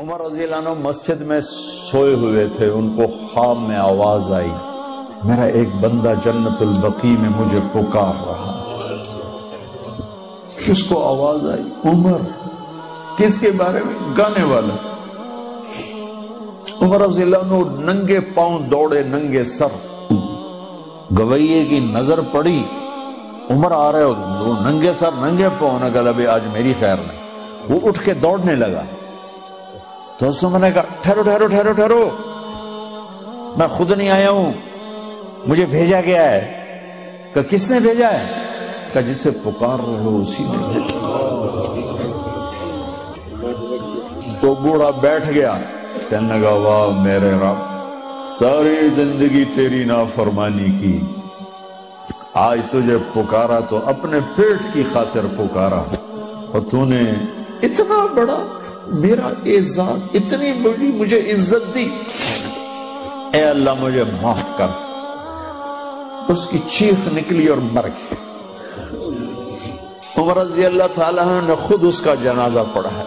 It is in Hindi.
उमर रजीलानो मस्जिद में सोए हुए थे, उनको ख्वाब में आवाज़ आई। मेरा एक बंदा जन्नतुल बकी में मुझे पुकार रहा। किसको आवाज़ आई? उमर। किसके बारे में? गाने वाला। उमर रजीलानो नंगे पाँव दौड़े, नंगे सर। गवैये की नज़र पड़ी। उमर आ रहे हो, नंगे सर, नंगे पाँव। न गल आज मेरी खैर नहीं। वो उठ के दौड़ने लगा। तो मैंने कहा ठहरो ठहरो ठहरो ठहरो। मैं खुद नहीं आया हूँ। मुझे भेजा गया है। कहा किसने भेजा है? कहा जिसे पुकार रहे हो उसी ने तो बूढ़ा बैठ गया। कहने लगा, वाह मेरे रब, सारी ज़िंदगी तेरी नाफरमानी की। आज तुझे पुकारा तो अपने पेट की खातिर पुकारा। और तूने इतना बड़ा मेरा एजाज इतनी बड़ी मुझे इज़्ज़त दी। ए अल्लाह मुझे माफ़ कर। उसकी चीख निकली और मर गई। उमर रज़ी अल्लाह ताला ने खुद उसका जनाजा पढ़ा है।